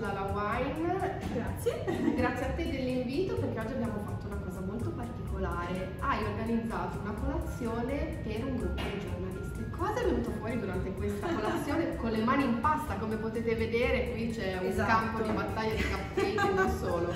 a te dell'invito perché oggi abbiamo fatto una cosa molto particolare. Hai organizzato una colazione per un gruppo di giornalisti. Cosa è venuto fuori durante questa colazione? Con le mani in pasta, come potete vedere, qui c'è un esatto. campo di battaglia di cappelli, non solo.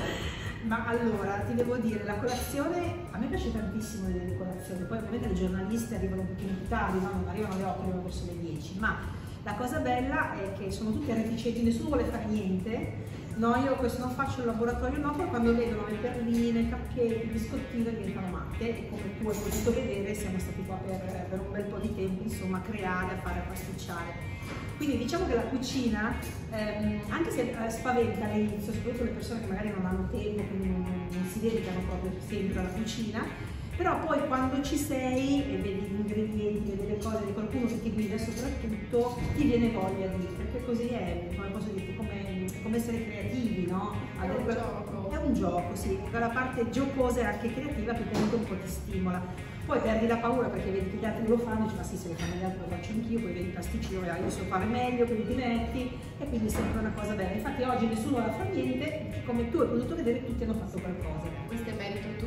Ma allora, ti devo dire, la colazione, a me piace tantissimo vedere le colazioni, poi ovviamente le giornaliste arrivano un pochino più tardi, no? non arrivano alle 8, arrivano verso le 10, ma la cosa bella è che sono tutti reticenti, nessuno vuole fare niente, no io questo non faccio il laboratorio, no, poi quando vedono le perline, cupcake, biscottine diventano matte e come tu hai potuto vedere siamo stati qua per, per un bel po' di tempo, insomma, a creare, a fare, a pasticciare. Quindi diciamo che la cucina, ehm, anche se eh, spaventa all'inizio, soprattutto le persone che magari non hanno tempo, quindi non, non si dedicano proprio sempre alla cucina, però poi quando ci sei e vedi gli ingredienti, vedi le cose di qualcuno che ti guida soprattutto, ti viene voglia di, perché così è, come posso dirti, come, come essere creativi, no? È un gioco. È un gioco, sì, la parte giocosa e anche creativa che comunque un po' ti stimola. Poi perdi la paura perché vedi che gli altri lo fanno, dici ma sì se lo fanno gli altri lo faccio anch'io, poi vedi il pasticcino, ah, io so fare meglio, quindi ti metti e quindi è sempre una cosa bella. Infatti oggi nessuno ha fa niente, come tu hai potuto vedere tutti hanno fatto qualcosa. Questo è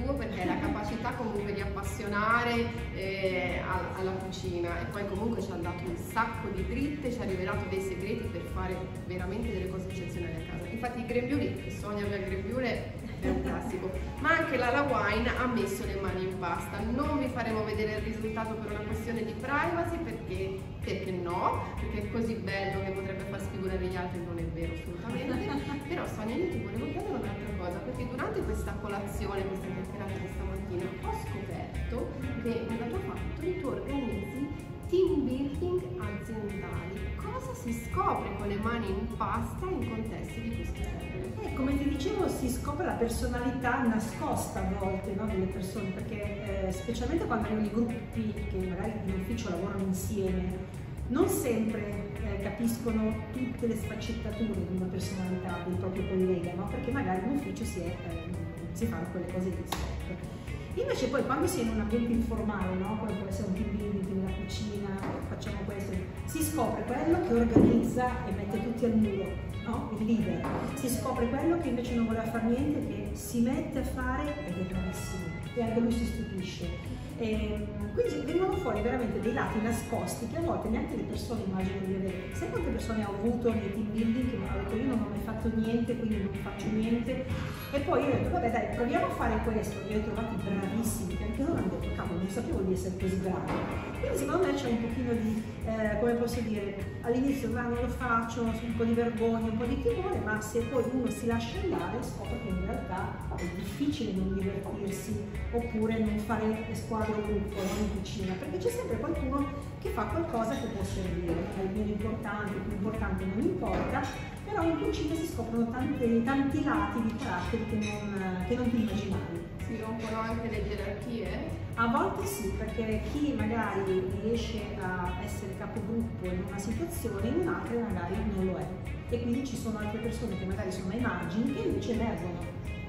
tuo perché è la capacità comunque di appassionare eh, alla cucina e poi comunque ci ha dato un sacco di dritte, ci ha rivelato dei segreti per fare veramente delle cose eccezionali a casa. Infatti i grembiuli, che sogna per grembiule è un classico, ma anche la La Wine ha messo le mani in pasta. Non vi faremo vedere il risultato per una questione di privacy perché, perché no, perché è così bello che potrebbe far sfigurare gli altri, non è vero assolutamente. Però Sonia io ti volevo chiedere un'altra cosa, perché durante questa colazione, questa chiacchierata di stamattina, ho scoperto che nella tua factory tu organizzi team building aziendali. Cosa si scopre con le mani in pasta in contesti di questo dicevo si scopre la personalità nascosta a volte no, delle persone, perché eh, specialmente quando arrivano i gruppi che magari in ufficio lavorano insieme, non sempre eh, capiscono tutte le sfaccettature di una personalità del proprio collega, no? perché magari in ufficio si, è, eh, si fanno quelle cose di rispetto. Invece poi quando si è in un ambiente informale, no? come può essere un team building nella cucina, facciamo questo, si scopre quello che organizza e mette tutti al muro, no? il leader, si scopre quello che invece non voleva fare niente, che si mette a fare ed è bravissimo e anche lui si stupisce. E, ehm, quindi vengono fuori veramente dei lati nascosti che a volte neanche le persone immaginano di avere. Sai quante persone ho avuto nei team building che mi hanno detto io non ho mai fatto niente, quindi non faccio niente. E poi io ho detto vabbè dai proviamo a fare questo. Li ho trovati bravissimi, che anche loro hanno non sapevo di essere così bravi. Quindi secondo me c'è un pochino di, eh, come posso dire, all'inizio ma non lo faccio, un po' di vergogna, un po' di timore, ma se poi uno si lascia andare scopre che in realtà è difficile non divertirsi oppure non fare squadre quadro gruppo, non in cucina, perché c'è sempre qualcuno che fa qualcosa che può servire, è meno importante, più importante non importa, però in cucina si scoprono tanti, tanti lati di caratteri che non, che non ti immaginavi. Si rompono anche le gerarchie? A volte sì, perché chi magari riesce a essere capogruppo in una situazione, in un'altra magari non lo è. E quindi ci sono altre persone che magari sono ai margini che invece emergono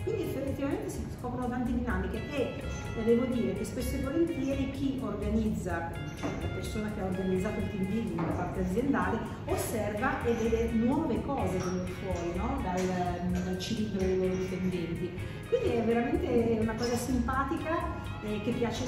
quindi effettivamente si scoprono tante dinamiche e eh, devo dire che spesso e volentieri chi organizza, cioè la persona che ha organizzato il team building da parte aziendale, osserva e vede nuove cose venire fuori no? dal, dal cilindro dei loro dipendenti. Quindi è veramente una cosa simpatica eh, che piace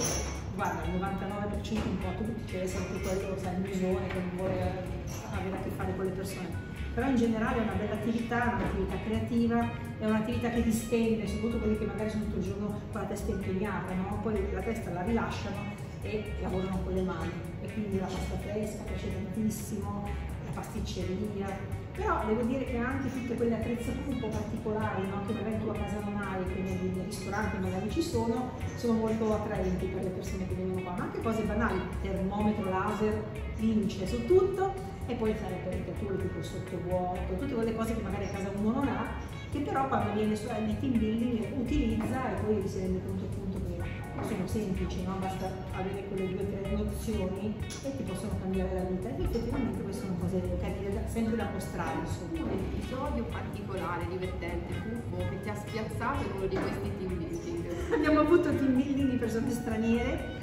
guarda, il 99% un po' a tutti, c'è sempre quello, sai, il musone che non vuole avere a che fare con le persone però in generale è una bella attività, un'attività creativa, è un'attività che distende, soprattutto quelli che magari sono tutto il giorno con la testa impegnata, no? poi la testa la rilasciano e lavorano con le mani e quindi la pasta fresca piace tantissimo, la pasticceria, però devo dire che anche tutte quelle attrezzature un po' particolari no? che magari tu a casa non hai, che nei ristoranti magari ci sono, sono molto attraenti per le persone che vengono qua, ma anche cose banali, termometro, laser, luce su tutto e poi fare apparecchiature tipo sottovuoto, tutte quelle cose che magari a casa uno non ha, che però quando viene su nel team building utilizza e poi si rende conto appunto che sono semplici, no? basta avere quelle due o tre nozioni e ti possono cambiare la vita. Ed effettivamente queste sono cose carine, sempre da mostrare. Insomma. Un episodio particolare, divertente, buffo, che ti ha spiazzato in uno di questi team building. Abbiamo avuto team building di persone straniere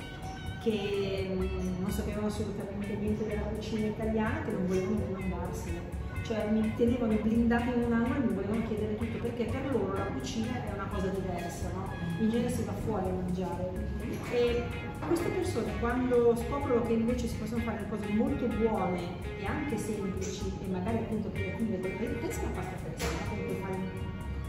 che non sapevano assolutamente niente della cucina italiana, che non volevano più andarsene. Cioè mi tenevano blindati in un angolo e mi volevano chiedere tutto, perché per loro la cucina è una pizza, no? In genere si va fuori a mangiare. E queste persone quando scoprono che invece si possono fare cose molto buone e anche semplici e magari appunto creative, pensa alla pasta fresca,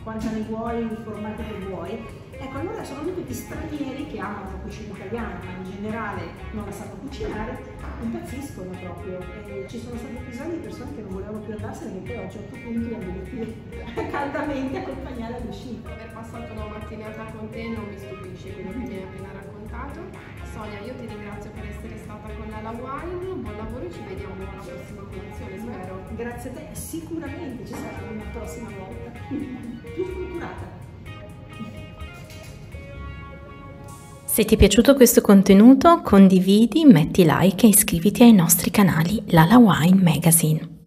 quanta ne vuoi, i formati che vuoi, ecco allora sono tutti stranieri che amano la cucina italiana, ma in generale non la sanno cucinare, impazziscono proprio. E ci sono stati episodi di persone che non volevano più andarsene che poi a un certo punto li hanno dovuti caldamente accompagnare all'uscita. Aver passato una mattinata con te non mi stupisce quello che mi hai appena raccontato. Sonia, io ti ringrazio per essere stata con la La Wine, buon lavoro e ci vediamo alla prossima colazione, spero. Grazie a te, sicuramente ci sarà una prossima volta, Se ti è piaciuto questo contenuto condividi, metti like e iscriviti ai nostri canali Lala Wine Magazine.